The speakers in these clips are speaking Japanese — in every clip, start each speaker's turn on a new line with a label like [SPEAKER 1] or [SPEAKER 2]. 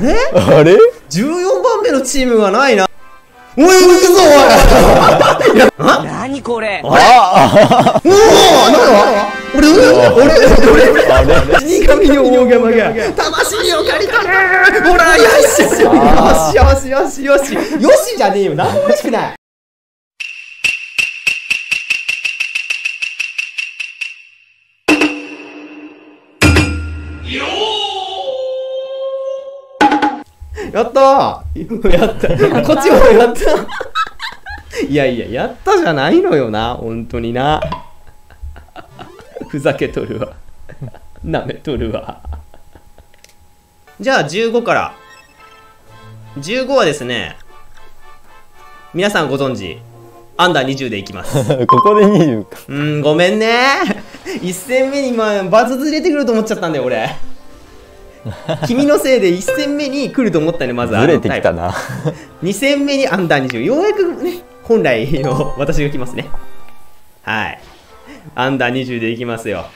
[SPEAKER 1] あれ？
[SPEAKER 2] あれ
[SPEAKER 1] ?14 番目のチームがないな。おい、行くぞ、おい。
[SPEAKER 3] 何これ？
[SPEAKER 1] おおなんだ俺、俺、俺、俺、
[SPEAKER 2] あれ？
[SPEAKER 1] 死神の大釜が魂を借りたねほら、よしよしよしよしよしよしよしじゃねえよ、なんも嬉しくないやったー やったこっちもやったいやいや、やったじゃないのよな、本当にな。ふざけとるわ。なめとるわ。じゃあ15から。15はですね、皆さんご存知、アンダー20でいきます。
[SPEAKER 2] ここで20か
[SPEAKER 1] うーん、ごめんね。1戦目に今、バズずれてくると思っちゃったんだよ、俺。君のせいで1戦目に来ると思ったね、まず
[SPEAKER 2] ずれてきたな。
[SPEAKER 1] 2戦目にアンダー20ようやくね本来の私が来ますね。はい。アンダー20でいきますよ。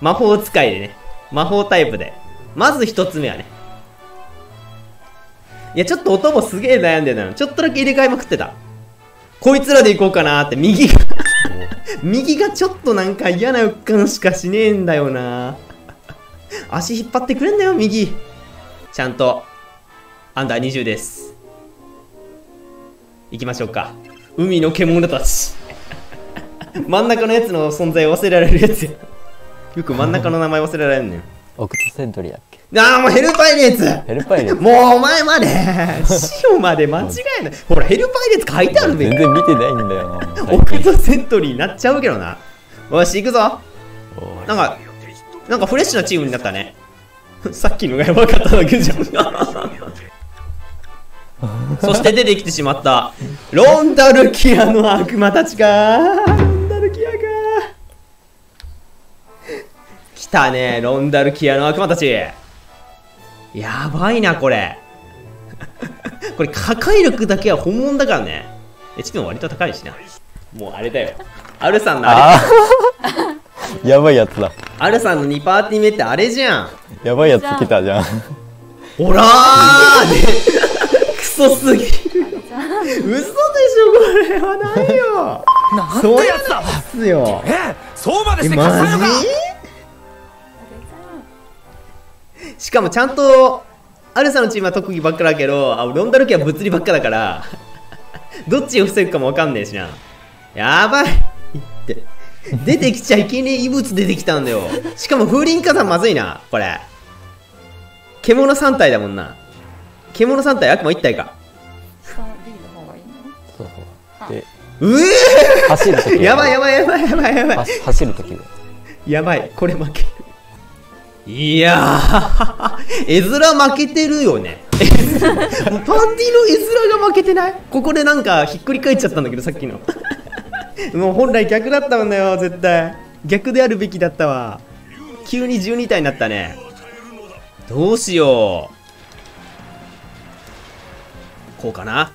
[SPEAKER 1] 魔法使いでね。魔法タイプで。まず1つ目はね。いやちょっと音もすげえ悩んでたの。ちょっとだけ入れ替えまくってた。こいつらでいこうかなって。右が 右がちょっとなんか嫌な予感しかしねえんだよな足引っ張ってくれんだよ右。ちゃんと。アンダー20です。行きましょうか。海の獣たち。真ん中のやつの存在忘れられるやつ。やよく真ん中の名前忘れられんねん
[SPEAKER 2] オクトセントリーだっけ？
[SPEAKER 1] ああもうヘルパイレーツ
[SPEAKER 2] ヘルパイレ
[SPEAKER 1] もうお前まで。塩まで間違えない。ほらヘルパイレーツ書いてあるべ。
[SPEAKER 2] 全然見てないんだよな
[SPEAKER 1] オクトセントリーになっちゃうけどな。よし行くぞ。なんかなんかフレッシュなチームになったね。さっきのがやばかっただけじゃん。そして出てきてしまったロンダルキアの悪魔たちかロンダルキアか来たねロンダルキアの悪魔たち。やばいなこれ。これ破壊力だけは本物だからね。HP も割と高いしな。もうあれだよ。アルさんのあれ。
[SPEAKER 2] やばいやつだ。
[SPEAKER 1] アルさんの2パーティー目ってあれじゃん。
[SPEAKER 2] やばいやつ来たじゃん。
[SPEAKER 1] ほらー！ねクソすぎる。嘘でしょこれはないよ。
[SPEAKER 3] なん
[SPEAKER 1] そうや
[SPEAKER 3] てやつだ
[SPEAKER 1] つよ。
[SPEAKER 3] えそうまでして貸さんのか。
[SPEAKER 1] ジ？しかもちゃんとアルさんのチームは特技ばっかだけどあロンダルキは物理ばっかだからどっちを防ぐかもわかんねえしな。やばい 出てきちゃいけねえ異物出てきたんだよ。しかも風林火山まずいなこれ。獣3体だもんな。獣3体悪魔1体か。
[SPEAKER 4] 3D の方がいいの？
[SPEAKER 2] そうそうで
[SPEAKER 1] うえ
[SPEAKER 2] 走るとき
[SPEAKER 1] ーやばいやばいやばいやばいやばい。
[SPEAKER 2] 走走るときで
[SPEAKER 1] やばいこれ負ける。いやー 絵面負けてるよね。パンティの絵面が負けてない？ここでなんかひっくり返っちゃったんだけどさっきのもう本来逆だったんだよ絶対逆であるべきだったわ急に12体になったねどうしようこうかな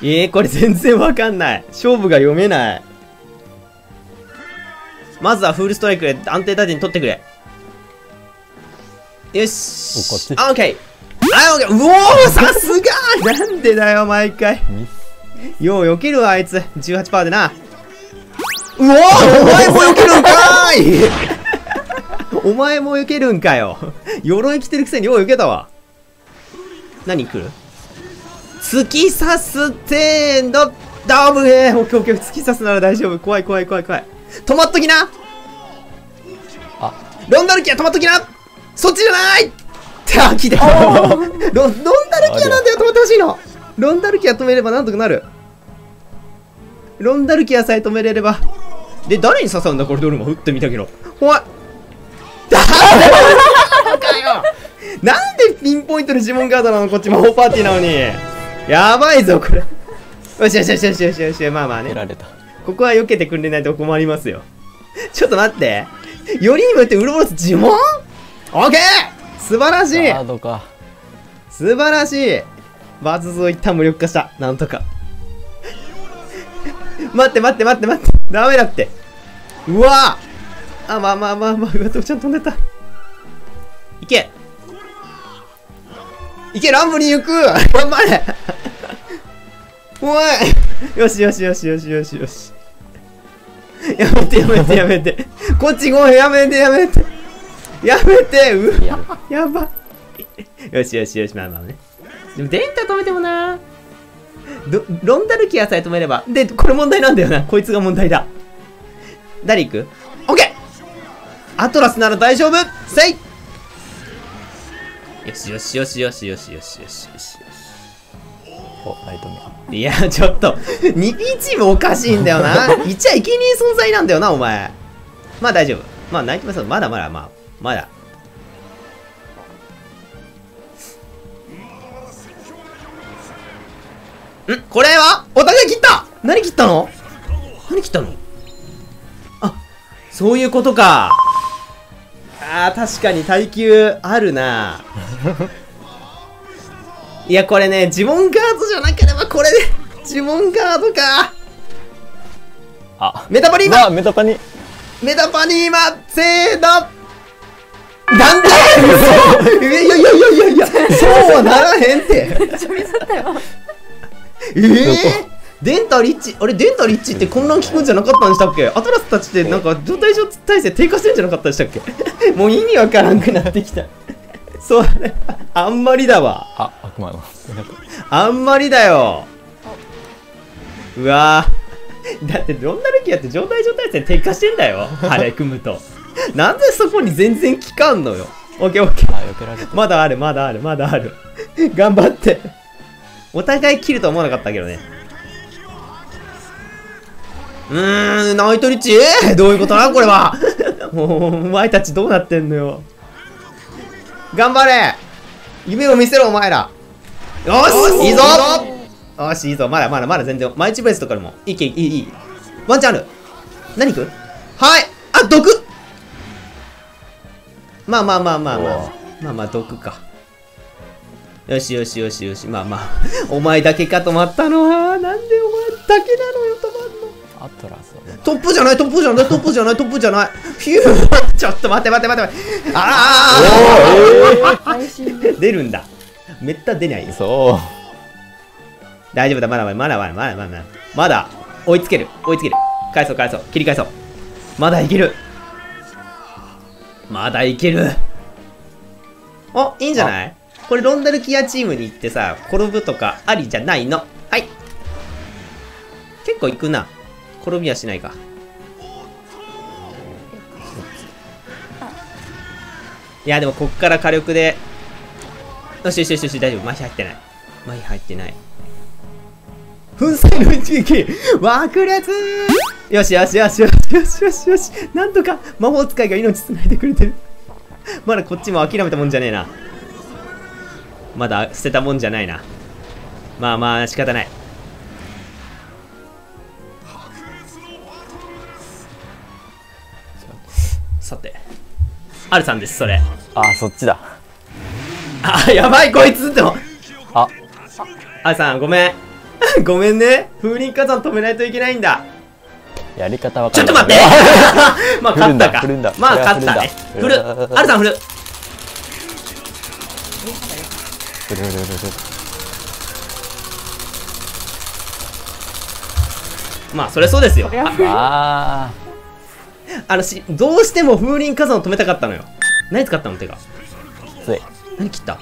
[SPEAKER 1] えー、これ全然わかんない勝負が読めないまずはフールストライクで安定打点取ってくれ。よし。あ、オッケー。あ、オッケー。うおーさすがなんでだよ、毎回。よう避けるわ、あいつ。18%でな。うおーお前も避けるんかーいお前も避けるんかよ。鎧着てるくせによう避けたわ。何来る？突き刺すてーんどダブへオッケーオッケー突き刺すなら大丈夫。怖い怖い怖い怖い。止まっときな
[SPEAKER 2] あ
[SPEAKER 1] ロンダルキア止まっときなそっちじゃないってあ、来たロロンダルキアなんだよ止まってほしいのロンダルキア止めればなんとかなる。ロンダルキアさえ止めれれば。で、誰に刺さるんだこれドルマ打ってみたけど。怖いだかよなんでピンポイントで呪文ガードなのこっち魔法パーティーなのに。やばいぞこれ。よしよしよしよしよし。よしまあまあね。
[SPEAKER 2] 出られた。
[SPEAKER 1] ここは避けてくれないと困りますよ。ちょっと待って。よりにもよってウロボロス呪文？オッケー！素晴らしい。素晴らしいバズズを一旦無力化した。なんとか。待って待って待って待って。ダメだって。うわあ、まあまあまあまあ、うわ、とちゃん飛んでた。いけいけ、ランブに行く頑張れおいよしよしよしよしよしよし。やめてやめてやめて。こっちごめん、やめてやめて。やめてう
[SPEAKER 2] や
[SPEAKER 1] わ、やば。よしよしよし、まあまあね。でも、デンタ止めてもなどロンダルキアさえ止めれば。で、これ問題なんだよな。こいつが問題だ。誰行くオッケーアトラスなら大丈夫せいよしよしよしよしよしよしよしよし
[SPEAKER 2] おライト目
[SPEAKER 1] いや、ちょっと、2P チームおかしいんだよな。いちゃいけねえ存在なんだよな、お前。まあ大丈夫。まあ、ナイトメソッドまだまだ、まあ、まだ。んこれは？お互い切った。何切ったの？何切ったの？あ、そういうことか。あー、確かに耐久あるな。いや、これね、呪文ガードじゃなければこれで、呪文ガードか。
[SPEAKER 2] あ。
[SPEAKER 1] メタバリーマ
[SPEAKER 2] メタパに
[SPEAKER 1] メタパニーマせーの。なんで？嘘。いやいやいやいやいや。そうはならへんって。
[SPEAKER 4] ちょびだったよ。
[SPEAKER 1] えー、デンタリッチ、あれ、デンタリッチってこんなん聞くんじゃなかったんでしたっけ？アトラスたちってなんか状態上体制低下してんじゃなかったでしたっけ？もう意味わからんくなってきた。そう。あんまりだわ。
[SPEAKER 2] あ悪魔の
[SPEAKER 1] あんまりだよ。うわぁ。だってロンダルキアって状態状態性低下してんだよ。あれ組むと。なんでそこに全然効かんのよ。オッケーオッケー。まだある、まだある、まだある。頑張って。お互い切ると思わなかったけどね。うーん、ナイトリッチ？どういうことなこれは？もう、お前たちどうなってんのよ。頑張れ夢を見せろ、お前ら。よしいいぞよし、いいぞ。まだまだまだ全然。マイチブレスとかでも。いいけ、いい、いい。ワンチャンある。何く？はいあ、毒まあまあまあまあまあ。まあまあ、毒か。よしよしよしよし。まあまあ。お前だけか止まったのは。なんでお前だけなのよ、止まんの。
[SPEAKER 2] アトラス
[SPEAKER 1] トップじゃない、トップじゃない、トップじゃない、トップじゃない。フュー ちょっと待って待って待って待って。ああ
[SPEAKER 4] 配信で。
[SPEAKER 1] 出るんだ。めった出ないよ。
[SPEAKER 2] そ
[SPEAKER 1] 大丈夫だ、まだまだまだまだまだまだまだ追いつける、追いつける。返そう返そう、切り返そう。まだいける。まだいける。お、いいんじゃない？これロンダルキアチームに行ってさ、転ぶとかありじゃないの。はい。結構行くな。転びはしないか。いや、でもこっから火力で。よしよしよしよし、大丈夫。麻痺入ってない。麻痺入ってない。粉砕の一撃爆裂よしよしよしよしよしよしよしなんとか魔法使いが命つないでくれてるまだこっちも諦めたもんじゃねえなまだ捨てたもんじゃないな。まあまあ仕方ない。さてアルさんですそれ。
[SPEAKER 2] うあそっちだ。
[SPEAKER 1] あやばいこいつっても。
[SPEAKER 2] あ。
[SPEAKER 1] アルさんごめん。ごめんね。風林火山止めないといけないんだ。
[SPEAKER 2] やり方わ
[SPEAKER 1] ち
[SPEAKER 2] かんない。
[SPEAKER 1] ょっと待って。まあ勝ったか。まあ勝ったね。振る。アルさん振る
[SPEAKER 2] ふるるるる
[SPEAKER 1] まあそれそうですよ。
[SPEAKER 2] あ
[SPEAKER 1] あのしどうしても風林火山を止めたかったのよ。何使ったの？手が。
[SPEAKER 2] ーつい
[SPEAKER 1] 何切った？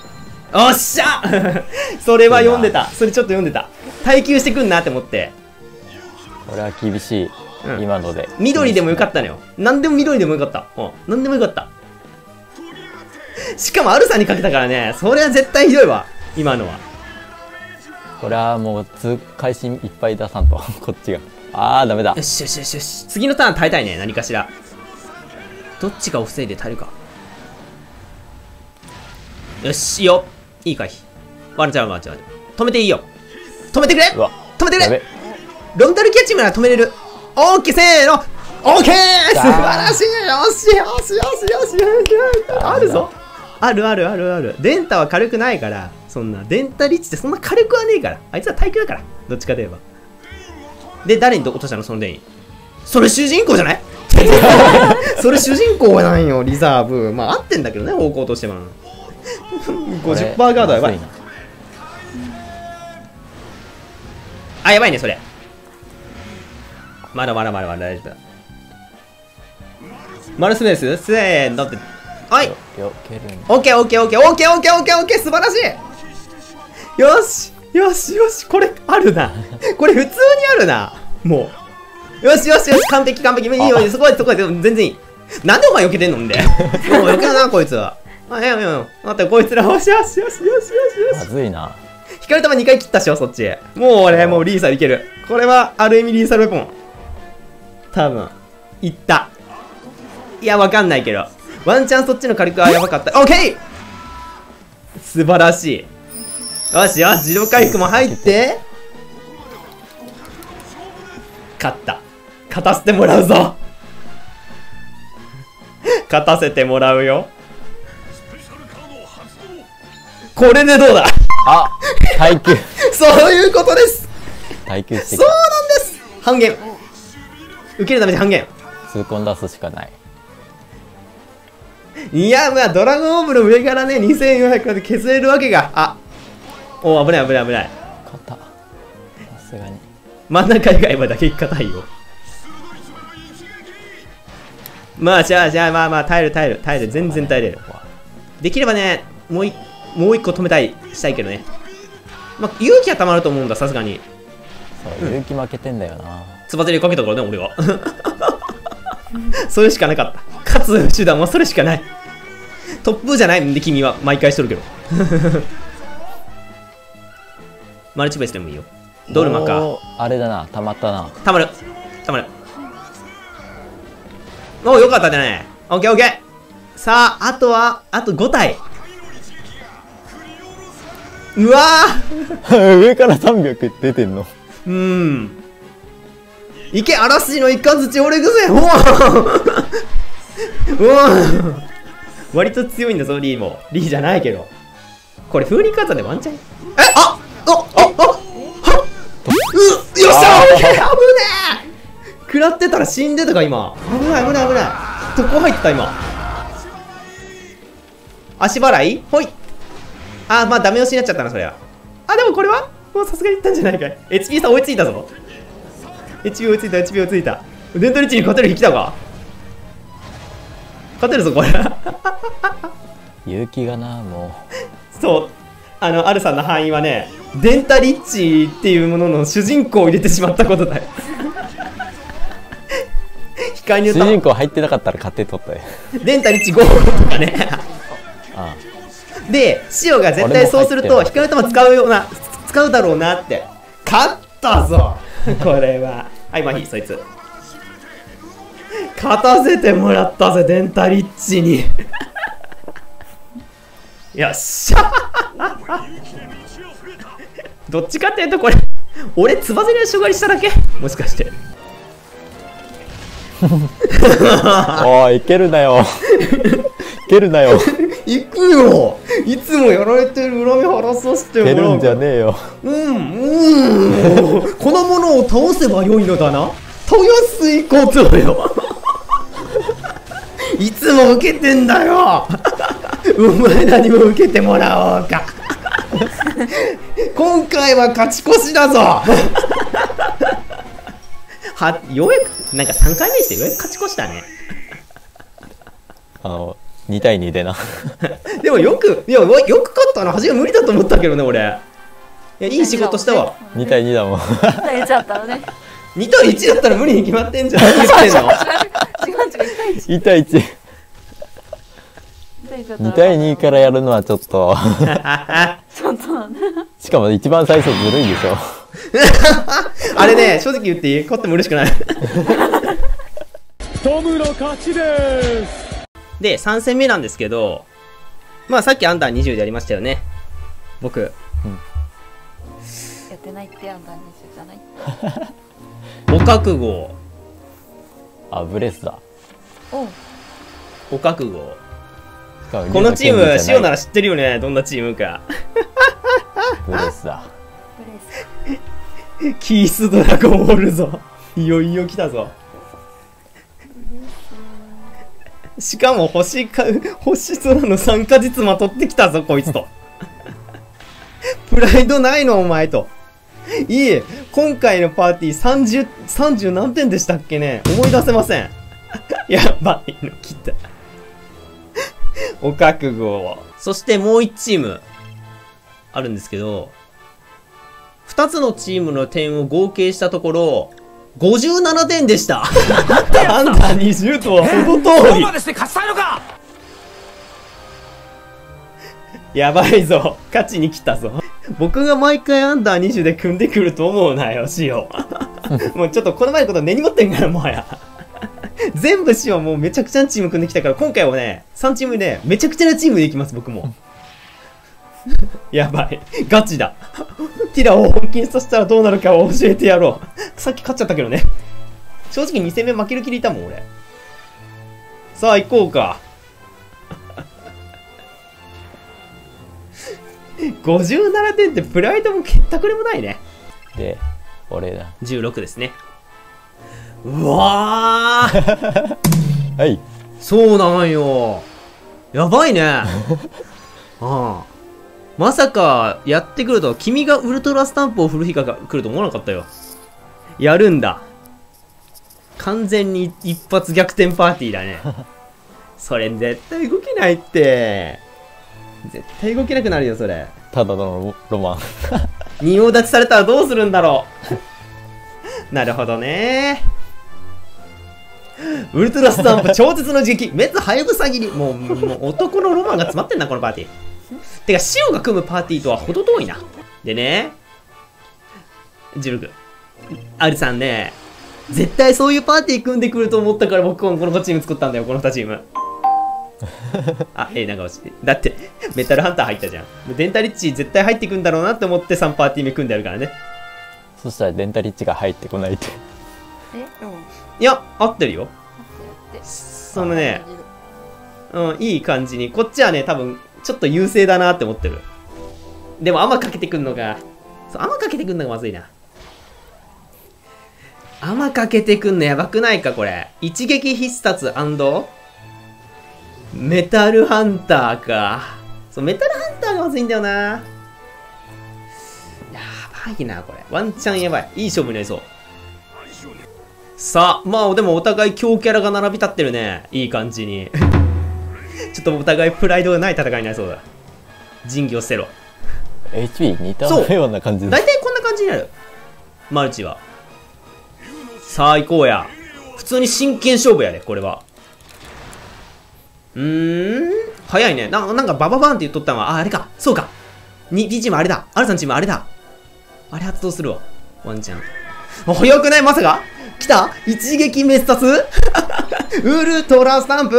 [SPEAKER 1] おっしゃ！それは読んでた。それちょっと読んでた。耐久してくんなって思って。
[SPEAKER 2] これは厳しい、
[SPEAKER 1] うん。
[SPEAKER 2] 今ので。
[SPEAKER 1] 緑でもよかったのよ。何でも緑でもよかった。うん。何でもよかったしかもアルさんにかけたからね。それは絶対ひどいわ。今のは。
[SPEAKER 2] これはもう通会心いっぱい出さんと。こっちが。あーダメだ。
[SPEAKER 1] よしよしよしよし。次のターン耐えたいね。何かしら。どっちがを防いで耐えるか。よしいいよ。いい回。避ワンちゃんワンちゃん止めていいよ。止めてくれ。止めてくれ。ロンダルキャッチムなら止めれる。オーケーせーの。オーケー。素晴らしい。よしよしよしよしよし。あるぞあるあるあるある。デンタは軽くないからそんな。デンタリッチってそんな軽くはねえから。あいつは耐久だから。どっちかといえば。で誰に落としたの？そのデイン。それ主人公じゃない？それ主人公なんよリザーブ。まあ合ってんだけどね方向としては。50%ガードはやばい。あやばいねそれ。まだまだまだまだ大丈夫。だマルスペース？せーのってはい。オッケーオッケーオッケーオッケーオッケーオッケーオッケー素晴らしい。よしよしよしこれあるな。これ普通にあるな。もう。よしよしよし完璧完璧。いいよいいよそこでそこで。全然いい。なんでお前避けてんのんで。もう避けるなこいつは。あいやいやいや待ってこいつら。よしよしよしよしよし
[SPEAKER 2] まずいな。
[SPEAKER 1] 光る玉2回切ったっしょそっち。もう俺もうリーサルいける。これはある意味リーサルウェポン。多分。いった。いやわかんないけどワンチャンそっちの火力はやばかった。オッケー素晴らしい。よしよし自動回復も入って。勝った。勝たせてもらうぞ。勝たせてもらうよ。これでどうだ？
[SPEAKER 2] あ耐久。
[SPEAKER 1] そういうことです。
[SPEAKER 2] 耐久してき
[SPEAKER 1] そうなんです。半減。受けるために半減。
[SPEAKER 2] 痛恨出すしかない
[SPEAKER 1] いやまあドラゴンオーブの上からね2400で削れるわけが。あ。お危ない危ない危ない。
[SPEAKER 2] 肩さすがに。
[SPEAKER 1] 真ん中以外はだけ硬いよ。まあじゃあじゃあまあまあ耐える耐える耐える。全然耐えれる。できればねもういもう一個止めたいしたいけどね。まあ勇気はたまると思うんださすがに。
[SPEAKER 2] そう勇気負けてんだよな。
[SPEAKER 1] つばぜりかけたからね俺は それしかなかった。勝つ手段はそれしかない。トップじゃない。んで君は毎回しとるけど。マルチベースでもいいよ。ドルマか。
[SPEAKER 2] あれだな。たまったな。
[SPEAKER 1] たまる。たまる。おおよかったね。オッケーオッケー。さああとはあと5体。うわ
[SPEAKER 2] 上から300出てんの。
[SPEAKER 1] ーうんいけ嵐のイカズチ俺ぐぜ。おお。おお。割と強いんだぞリーも。リーじゃないけど。これ風林火山でワンチャン。えああああはうよっしゃ。危ねえ。食らってたら死んでたか今。危ない危ない危ない。どこ入った今。足払い？ほい。あまあダメ押しになっちゃったなそれはあでもこれは？もうさすがにいったんじゃないかい。HP さん追いついたぞ HP 追いついた HP 追いついた。デントリッチに勝てる日来たか？勝てるぞこれ。
[SPEAKER 2] 勇気がなも
[SPEAKER 1] そう。あのアルさんの範囲はねデンタリッチっていうものの主人公を入れてしまったことだよ。
[SPEAKER 2] 主人公入ってなかったら勝手に取ったよ。
[SPEAKER 1] とデンタリッチ5とかね。
[SPEAKER 2] あ
[SPEAKER 1] で塩が絶対そうすると光の玉使うような使うだろうなって。勝ったぞこれははいまあいいそいつ。勝たせてもらったぜデンタリッチに。よっしゃ。どっちかっていうとこれ俺つばぜりのしょがりしただけ。もしかして。
[SPEAKER 2] おいいけるなよ。いけるなよ。
[SPEAKER 1] 行くよ。いつもやられてる恨み晴らさせてもらう。
[SPEAKER 2] 蹴るんじゃねえよ。
[SPEAKER 1] うん、うん、このものを倒せばよいのだな。たやすいことよ。いつも受けてんだよ。お前らにも受けてもらおうか。今回は勝ち越しだぞ。はようやくなんか3回目にしてようやく勝ち越したね。
[SPEAKER 2] あの2対2でな。
[SPEAKER 1] でもよくいやよく勝ったな初め無理だと思ったけどね俺。いやいい仕事したわ。
[SPEAKER 2] 2対2だもん
[SPEAKER 4] 言っちゃったらね。
[SPEAKER 1] 2対1だったら無理に決まってんじゃん何言ってんの。
[SPEAKER 4] 違う違う1対1
[SPEAKER 2] 2対1
[SPEAKER 4] 2
[SPEAKER 2] 2対2からやるのはちょっと。
[SPEAKER 4] ちょっとなんだ
[SPEAKER 2] しかも一番最初ずるいでしょ。
[SPEAKER 1] あれね、正直言っていい？勝っても嬉しくない。
[SPEAKER 3] トムの勝ちです
[SPEAKER 1] で、3戦目なんですけど、まあさっきアンダー20でやりましたよね。僕。
[SPEAKER 4] やってないってアンダー20じゃない？
[SPEAKER 1] お覚悟。
[SPEAKER 2] あブレスだ
[SPEAKER 4] おう
[SPEAKER 1] お覚悟。このチーム、塩なら知ってるよね。どんなチームか。
[SPEAKER 2] ブレスだ
[SPEAKER 4] ブレス
[SPEAKER 1] キースドラゴンおるぞ。いよいよ来たぞ。しかも星か、星空の3果実まとってきたぞ、こいつと。プライドないの、お前と。いいえ、今回のパーティー30、30何点でしたっけね？思い出せません。やばいの来た。お覚悟を。そしてもう1チーム、あるんですけど、2つのチームの点を合計したところ、57点でした。アンダー20とはほど通り。
[SPEAKER 3] までして勝ちたいのか
[SPEAKER 1] やばいぞ。勝ちに来たぞ。僕が毎回アンダー20で組んでくると思うなよ、シオ。もうちょっとこの前のこと根に持ってんから、もはや。全部シオもうめちゃくちゃなチーム組んできたから、今回はね、3チームで、めちゃくちゃなチームでいきます、僕も。やばい。ガチだ。ティラを本気にさせたらどうなるかを教えてやろう。さっき勝っちゃったけどね。正直2戦目負ける気でいたもん、俺。さあ、行こうか。57点ってプライドも結ったくれもないね。
[SPEAKER 2] で俺だ
[SPEAKER 1] 16ですね。うわー
[SPEAKER 2] はい
[SPEAKER 1] そうなんよ。やばいね。あ あ。まさか、やってくると、君がウルトラスタンプを振る日が来ると思わなかったよ。やるんだ。完全に一発逆転パーティーだね。それ絶対動けないって。絶対動けなくなるよ、それ。
[SPEAKER 2] ただのロロマン
[SPEAKER 1] 仁王立ちされたらどうするんだろう なるほどねウルトラスタンプ超絶の時期滅ハヤブサ切りもうもう男のロマンが詰まってんなこのパーティーてかシオが組むパーティーとは程遠いなでねジルグアリさんね絶対そういうパーティー組んでくると思ったから僕はこのチーム作ったんだよこの2チーム あ、ええ、なんかしい。だって、メタルハンター入ったじゃん。デンタリッチ絶対入ってくんだろうなって思って3パーティー目組んであるからね。
[SPEAKER 2] そしたらデンタリッチが入ってこないって
[SPEAKER 4] え？
[SPEAKER 1] いや、合ってるよ。
[SPEAKER 4] 待って
[SPEAKER 1] そのね、うん、いい感じに。こっちはね、多分、ちょっと優勢だなって思ってる。でも、甘かけてくんのが、そう、甘かけてくんのがまずいな。甘かけてくんのやばくないか、これ。一撃必殺メタルハンターか。そう、メタルハンターがまずいんだよな。やばいな、これ。ワンチャンやばい。いい勝負になりそう。さあ、まあでもお互い強キャラが並び立ってるね。いい感じに。ちょっとお互いプライドがない戦いになりそうだ。仁義を捨てろ。
[SPEAKER 2] HP 似たような感じで
[SPEAKER 1] 大体こんな感じになる。マルチは。さあ行こうや。普通に真剣勝負やで、これは。うーん早いね。ななんかバババーンって言っとったのは、あ、あれか。そうか。に D チームあれだ。アルさんチームあれだ。あれ発動するわ。ワンチャン。あ早くない？まさか来た？一撃滅殺 ウルトラスタンプ？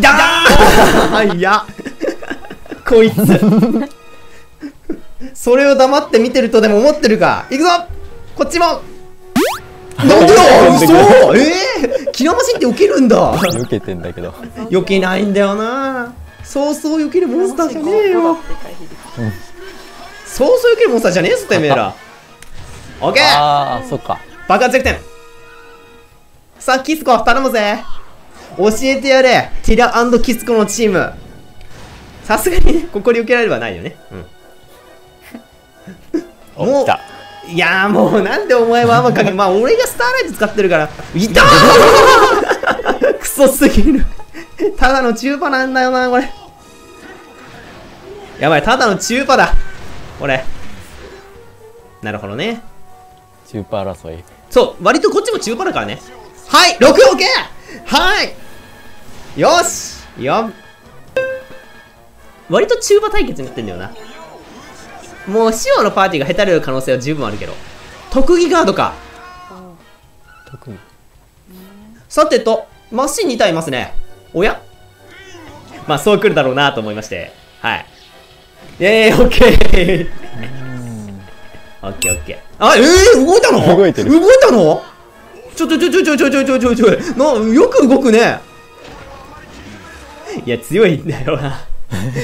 [SPEAKER 1] い。たーい。や。こい。つ。それを黙って見てるとでも思ってるか行くぞこっちもなんでだ嘘えー、キラマシンって避けるんだ
[SPEAKER 2] 受けてんだけど
[SPEAKER 1] 避けない。んだよなそうそう避けるモンスターじゃねえよ
[SPEAKER 4] って回避でき
[SPEAKER 1] そうそう避けるモンスターじゃねえぞてめえらオッケー
[SPEAKER 2] ああそっか
[SPEAKER 1] 爆発弱点さあキスコ頼むぜ教えてやれ。ティラキスコのチーム。さすがにねここに受けられればないよね。うん。もういやーもうなんでお前は甘かけまあ俺がスターライト使ってるから。いたー！クソすぎる。ただの中華なんだよなこれ。やばいただの中華だ。これ。なるほどね。
[SPEAKER 2] 中パー争い。
[SPEAKER 1] そう割とこっちも中華だからね。はい 6OK はい。よし。よ。割と中華対決になってんだよな。もうシオのパーティーが下手れる可能性は十分あるけど。特技ガードか。
[SPEAKER 2] 特に
[SPEAKER 1] さてとマシン2体いますね。おや？まあそう来るだろうなと思いまして。はい。えー、オッケー。オッケーオッケー。あえー、動いたの？
[SPEAKER 2] 動いてる。
[SPEAKER 1] 動いたの？ちょちょちょちょちょちょちょちょちょちょよく動くねいや強いんだよな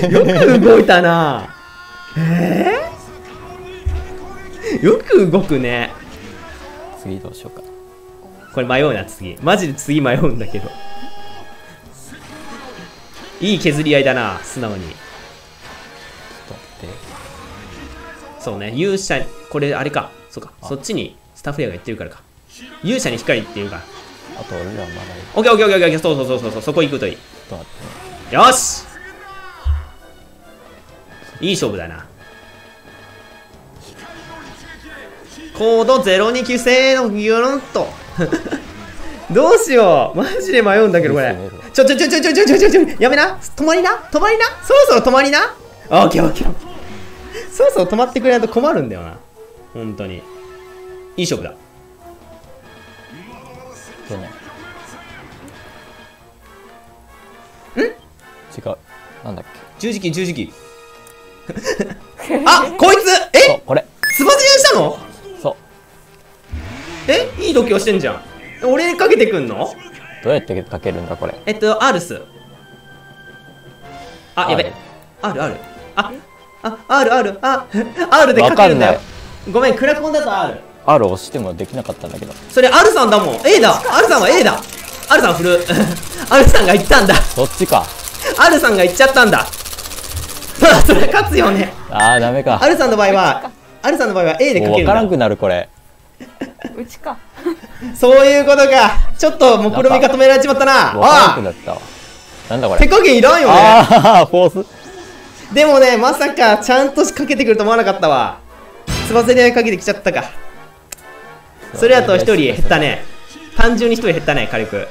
[SPEAKER 1] よく動いたなえー、よく動くね
[SPEAKER 2] 次どうしようか
[SPEAKER 1] これ迷うな次マジで次迷うんだけどいい削り合いだな素直にそうね勇者これあれかそうかそっちにスタッフレアが言ってるからか勇者に光っていうか。
[SPEAKER 2] あと俺らまだいい
[SPEAKER 1] オッケーオッケーオッケーオッケーそうそうそうそうそこ行くといい。よし。いい勝負だな。コード029せーのギュルンと。どうしよう。マジで迷うんだけどこれ。ちょちょちょちょちょちょちょちょやめな。止まりな？止まりな？そろそろ止まりな？オッケーオッケー。そろそろ止まってくれないと困るんだよな。本当に。いい勝負だ
[SPEAKER 2] そうねん違う。なんだっけ？
[SPEAKER 1] 十字キー十字キー。あこいつ！え？
[SPEAKER 2] これ。
[SPEAKER 1] つばじりしたの？
[SPEAKER 2] そう。
[SPEAKER 1] え？いい度胸してんじゃん。俺にかけてくんの？
[SPEAKER 2] どうやってかけるんだこれ？
[SPEAKER 1] えっと R ス。あやべ。
[SPEAKER 2] R
[SPEAKER 1] R R ああ R R あ R でかけるんだよ。ごめんクラコンだと R
[SPEAKER 2] R 押してもできなかったんだけど。
[SPEAKER 1] それ R さんだもん。A だ。R さんは A だ。R さん振る。R さんが言ったんだ。
[SPEAKER 2] そっちか。
[SPEAKER 1] R さんが言っちゃったんだ。まあそれ勝つよね。
[SPEAKER 2] あーダメか。
[SPEAKER 1] R さんの場合は R さんの場合は A でかけるんだ。
[SPEAKER 2] 分からんくなるこれ。
[SPEAKER 4] うちか。
[SPEAKER 1] そういうことか。ちょっと目論見が止められちまったな。
[SPEAKER 2] 分からんく
[SPEAKER 1] あ
[SPEAKER 2] なったわ。なんだこれ。
[SPEAKER 1] 手加減いらんよね。
[SPEAKER 2] ああフォース。
[SPEAKER 1] でもねまさかちゃんとかけてくると思わなかったわ。つばぜり合いかけてきちゃったかそれだと1人減ったね。単純に1人減ったね軽く。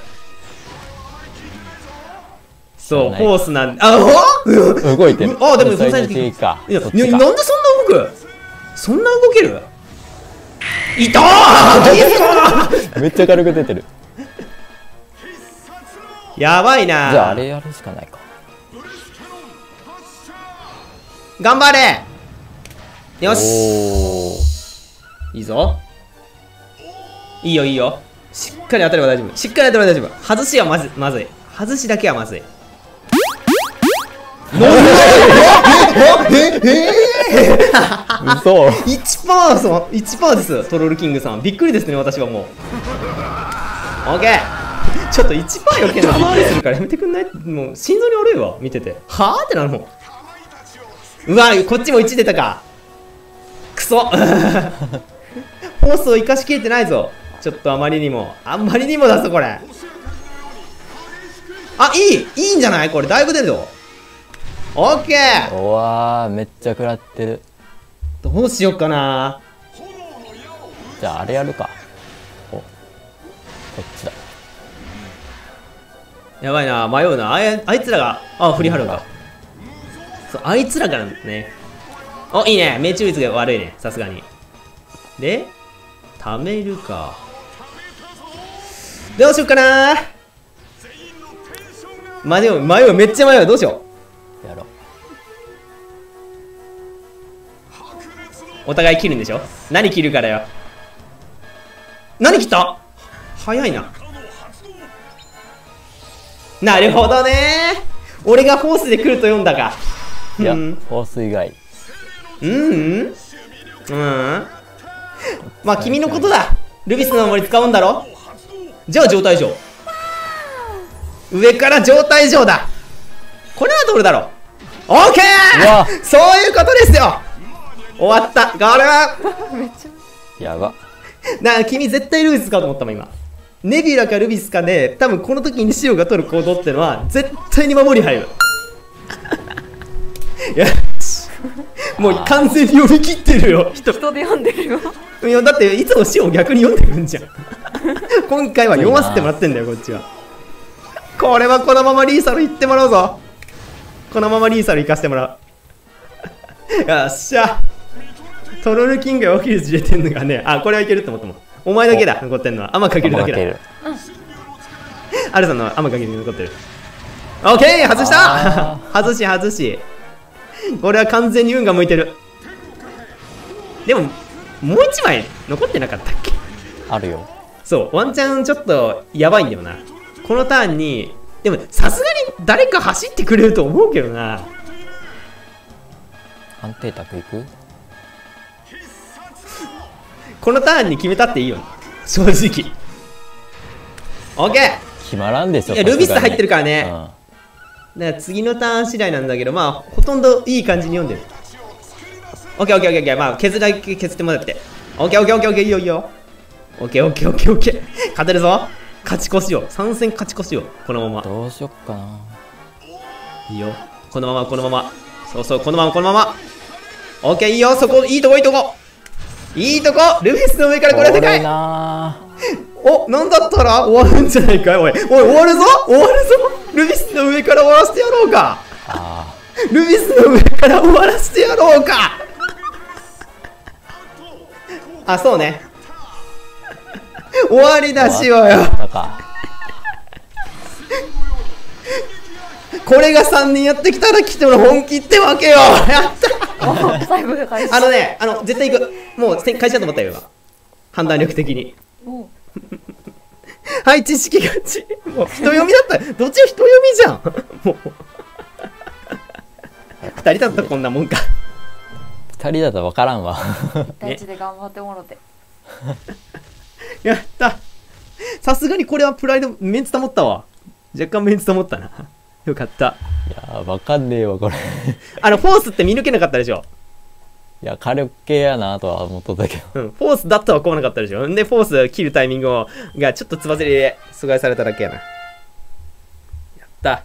[SPEAKER 1] そう
[SPEAKER 2] ない。
[SPEAKER 1] フォースなんあおうん
[SPEAKER 2] 動いてる。
[SPEAKER 1] あでも
[SPEAKER 2] 最
[SPEAKER 1] 最
[SPEAKER 2] 適か。
[SPEAKER 1] いや
[SPEAKER 2] そっちか。
[SPEAKER 1] いやなんでそんな動く？そんな動ける？いた ー！
[SPEAKER 2] めっちゃ軽く出てる。
[SPEAKER 1] やばいな。
[SPEAKER 2] じゃああれやるしかないか。
[SPEAKER 1] 頑張れ！よし。いいぞいいよいいよ。しっかり当たれば大丈夫。しっかり当たれば大丈夫。外しはまずまずい。外しだけはまずい。
[SPEAKER 2] 嘘
[SPEAKER 1] 1パーそう1パーですトロールキングさんびっくりですね私はもうオッケーちょっと1パー余計なびっくりするからやめてくんないもう心臓に悪いわ見ててはあってなるもんうわこっちも1出たかクソフォースを生かしきれてないぞちょっとあまりにもあんまりにもだぞこれ。あいいいいんじゃない？これだいぶ出るぞ。オッケー。
[SPEAKER 2] うわーめっちゃ食らってる。
[SPEAKER 1] どうしよっかな。
[SPEAKER 2] じゃああれやるか。おこっちだ。
[SPEAKER 1] やばいな迷うな。あいあいつらがあ振り払うかそうあいつらがね。おいいね。命中率が悪いね。さすがに。で貯めるかどうしよっかな？迷う迷うめっちゃ迷う。どうしよう。
[SPEAKER 2] やろう。
[SPEAKER 1] お互い切るんでしょ？何切るからよ。何切った？早いな。なるほどね。俺がフォースで来ると読んだか。
[SPEAKER 2] いや、
[SPEAKER 1] うん。
[SPEAKER 2] フォース以外。
[SPEAKER 1] うんうん。うん。まあ君のことだ。ルビスの森使うんだろ？じゃあ状態上。上から状態上だ。これはどれだろう？オッケー！そういうことですよ。終わった。これは
[SPEAKER 4] めっちゃ
[SPEAKER 2] やば。
[SPEAKER 1] な君絶対ルビス使うと思ったもん今。ネビュラかルビスかで多分この時にシオが取る行動ってのは絶対に守り入る。よしもう完全に読み切ってるよ。人
[SPEAKER 4] 人で読んでるよ。
[SPEAKER 1] いやだっていつもシオ逆に読んでくんじゃん今回は読ませてもらってんだよこっちは。これはこのままリーサル行ってもらうぞ。このままリーサル行かせてもらう。よっしゃ。トロルキングが起きるずれてんのがねあこれはいけると思ったもん。お前だけだ残ってんのは。甘かけるだけだ。
[SPEAKER 2] 負ける。
[SPEAKER 1] アルさんの甘かける残ってる。オッケー外した。
[SPEAKER 2] あ
[SPEAKER 1] 外し外し。これは完全に運が向いてる。でももう一枚残ってなかったっけ？
[SPEAKER 2] あるよ
[SPEAKER 1] そうワンチャンちょっとやばいんだよな。このターンにでもさすがに誰か走ってくれると思うけどな。
[SPEAKER 2] 安定卓いく？
[SPEAKER 1] このターンに決めたっていいよ。正直。オッケ
[SPEAKER 2] 決まらんでしょ
[SPEAKER 1] いやルビス入ってるからね。
[SPEAKER 2] うん。
[SPEAKER 1] だから次のターン次第なんだけど、まあ、ほとんどいい感じに読んでる。オッケーオッケーオッケーオッケー。まあ、削だけ削ってもらって。オッケーオッケーオッケーオッケー、いいよいいよ。オッケーオッケーオッケーオッケー。勝てるぞ。勝ち越しよう。参戦勝ち越しよう。このまま。
[SPEAKER 2] どうしよっかない
[SPEAKER 1] いよ。このまま、このまま。そうそう、このまま、このまま。オッケー、いいよ。そこ、いいとこ、いいとこ。いいとこルフィスの上からこれでか
[SPEAKER 2] こ
[SPEAKER 1] い
[SPEAKER 2] な
[SPEAKER 1] お、なんだったら終わるんじゃないかい？おい、おい、終わるぞ終わるぞルフィスの上から終わらせてやろうか
[SPEAKER 2] あ
[SPEAKER 1] ルフィスの上から終わらせてやろうかあ、そうね。終わりだしようよ。これが3人やってきたら来ても本気ってわけよやった あのね、あの、絶対行く。もう、開始だと思ったよ、今。判断力的に。
[SPEAKER 4] も
[SPEAKER 1] はい、知識がち。もう、人読みだった。どっちも人読みじゃん。もう。二人だったらこんなもんか。
[SPEAKER 2] 二人だと分からんわ
[SPEAKER 4] う第一で頑張ってもろて
[SPEAKER 1] やった。さすがにこれはプライド、メンツ保ったわ。若干メンツ保ったな。よかった。
[SPEAKER 2] いや分かんねえわこれ
[SPEAKER 1] あの、フォースって見抜けなかったでしょ。
[SPEAKER 2] いや火力系やなとは思っとったけど
[SPEAKER 1] うん、フォースだとは来なかったでしょ。んで、フォース切るタイミングをがちょっとつばぜりで阻害されただけやな。やった。